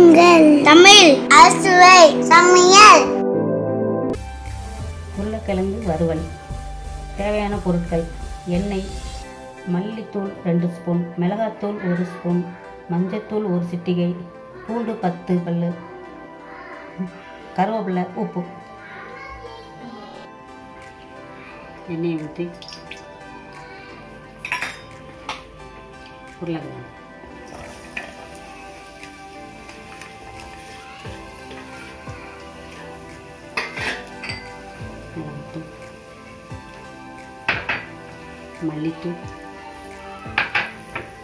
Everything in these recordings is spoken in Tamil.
உங்கள் தமிழ். அசுவை சமையல். உருளைக்கிழங்கு வறுவல். தேவையான பொருட்கள் எண்ணெய் மல்லித்தூள் ரெண்டு ஸ்பூன் மிளகாத்தூள் ஒரு ஸ்பூன் மஞ்சத்தூள் ஒரு சிட்டிகை பூண்டு பத்து பல்லு கருவேப்பிலை உப்பு. எண்ணெயை ஊற்றி உருளைக்கிழங்கு. மல்லித்தூள்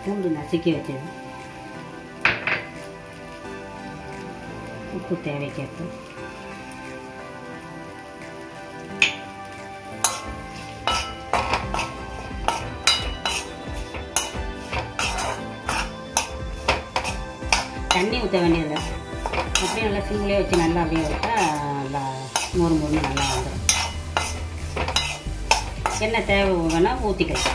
பூண்டு நசுக்கி வச்சது உப்பு தேவைக்கேற்ப தண்ணி ஊற்ற வேண்டியதில்லை அப்படியே நல்லா சிம்லேயே வச்சு நல்லா அப்படியே விட்டா நல்லா மொறு மொறுன்னு நல்லா வந்துடும் என்ன தேவை வேணால் ஊற்றிக்கலாம்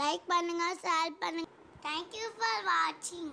லைக் பண்ணுங்க ஷேர் பண்ணுங்க. தேங்க்யூ ஃபார் வாட்சிங்